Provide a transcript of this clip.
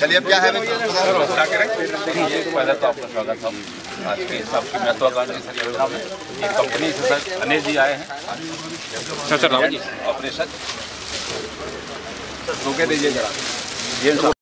चलिए अब क्या है? पहले तो आपका स्वागत हम आज के हिसाब सबकी महत्वाकांक्षी सर। योजना में ये कंपनी से सर अनिल जी आए हैं सर सर जी ऑपरेशन रोके दीजिए जरा। जेम्स